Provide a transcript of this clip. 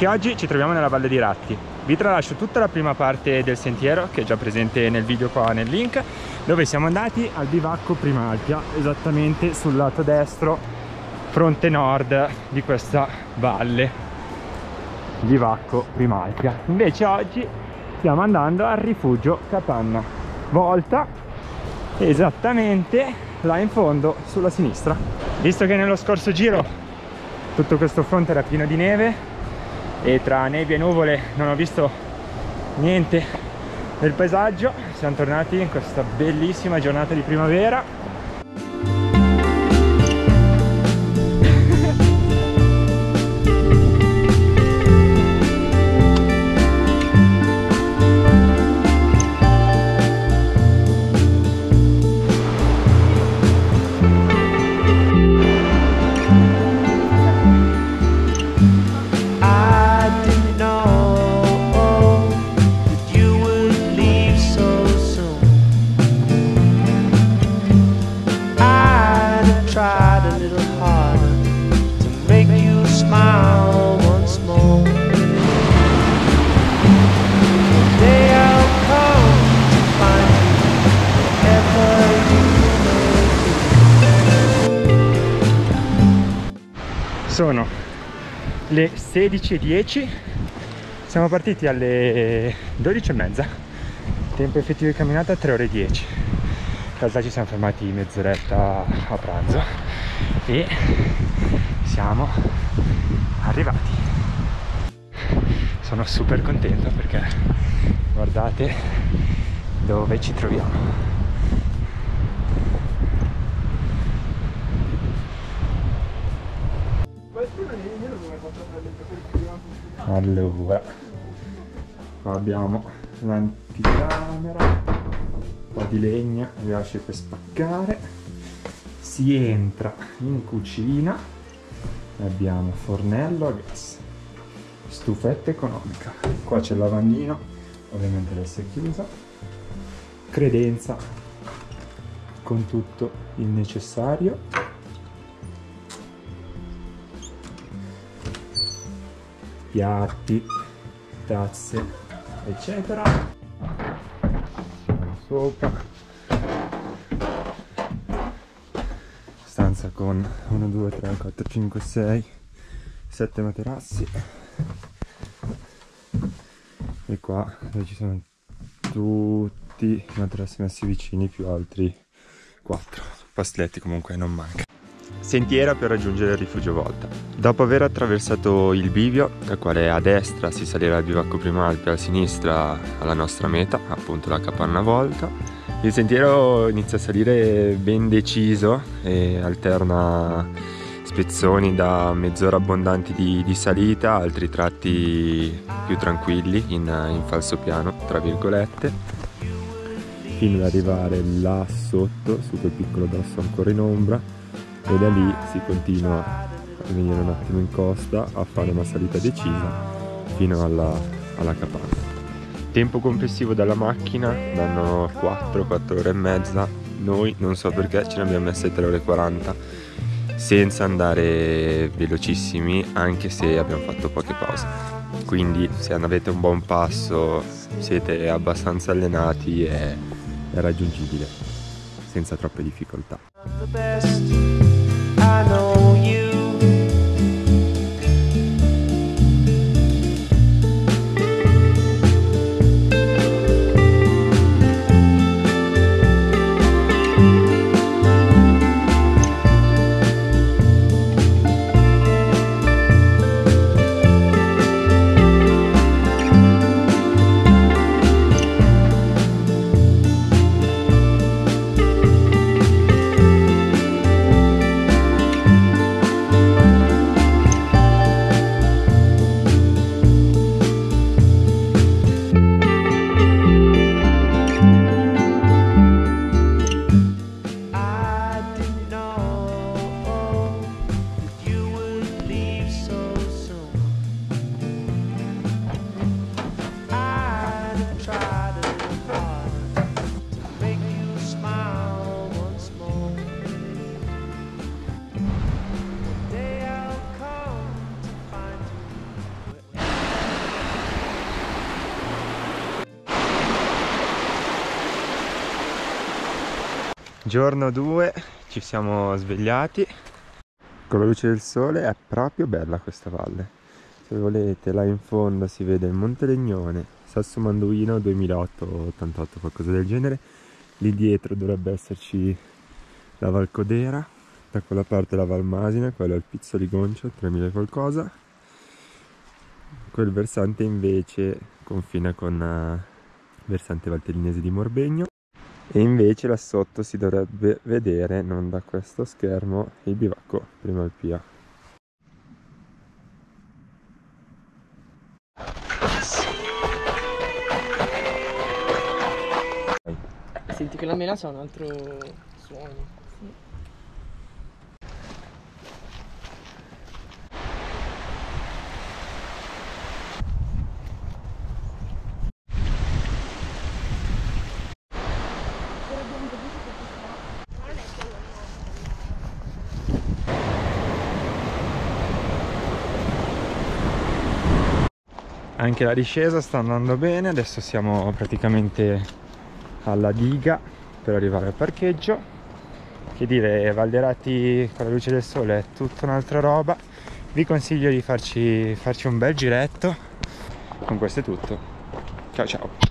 Anche oggi ci troviamo nella Valle di Ratti. Vi tralascio tutta la prima parte del sentiero che è già presente nel video qua nel link dove siamo andati al bivacco Prima Alpia esattamente sul lato destro fronte nord di questa valle bivacco Prima Alpia. Invece oggi stiamo andando al rifugio Capanna volta esattamente là in fondo sulla sinistra visto che nello scorso giro tutto questo fronte era pieno di neve e tra nebbie e nuvole non ho visto niente del paesaggio. Siamo tornati in questa bellissima giornata di primavera le 16.10 siamo partiti alle 12.30 tempo effettivo di camminata 3 ore 10 in realtà ci siamo fermati mezz'oretta a pranzo e siamo arrivati. Sono super contento perché guardate dove ci troviamo allora. Qua abbiamo l'anticamera un po' di legna riesce per spaccare. Si entra in cucina. Abbiamo fornello a gas. Stufetta economica. Qua c'è il lavandino ovviamente adesso è chiusa credenza con tutto il necessario piatti, tazze, eccetera. Sopra. Stanza con 1, 2, 3, 4, 5, 6, 7 materassi. E qua dove ci sono tutti i materassi messi vicini più altri 4. Pasteletti comunque non manca sentiera per raggiungere il rifugio Volta. Dopo aver attraversato il bivio, dal quale a destra si salirà al bivacco Primo Alpe, a sinistra alla nostra meta, appunto la capanna Volta, il sentiero inizia a salire ben deciso e alterna spezzoni da mezz'ora abbondanti di, di, salita, altri tratti più tranquilli in, in falso piano, tra virgolette, fino ad arrivare là sotto, su quel piccolo dosso ancora in ombra, e da lì si continua a venire un attimo in costa a fare una salita decisa fino alla, alla capanna. Tempo complessivo dalla macchina danno 4-4 ore e mezza, noi non so perché ce ne abbiamo messe 3 ore e 40 senza andare velocissimi anche se abbiamo fatto poche pause. Quindi se avete un buon passo, siete abbastanza allenati è, è raggiungibile senza troppe difficoltà. Giorno 2, ci siamo svegliati. Con la luce del sole è proprio bella questa valle. Se volete, là in fondo si vede il Monte Legnone, Sasso Manduino 2008-88, qualcosa del genere. Lì dietro dovrebbe esserci la Val Codera, da quella parte la Val Masina, quello è il Pizzoli Goncio, 3000 qualcosa. Quel versante invece confina con il uh, versante valtellinese di Morbegno e invece là sotto si dovrebbe vedere, non da questo schermo, il bivacco Prima Alpia. Senti che la mela c'ha un altro suono. Anche la discesa sta andando bene adesso siamo praticamente alla diga per arrivare al parcheggio. Che dire Valderati con la luce del sole è tutta un'altra roba. Vi consiglio di farci, farci un bel giretto. Con questo è tutto. Ciao ciao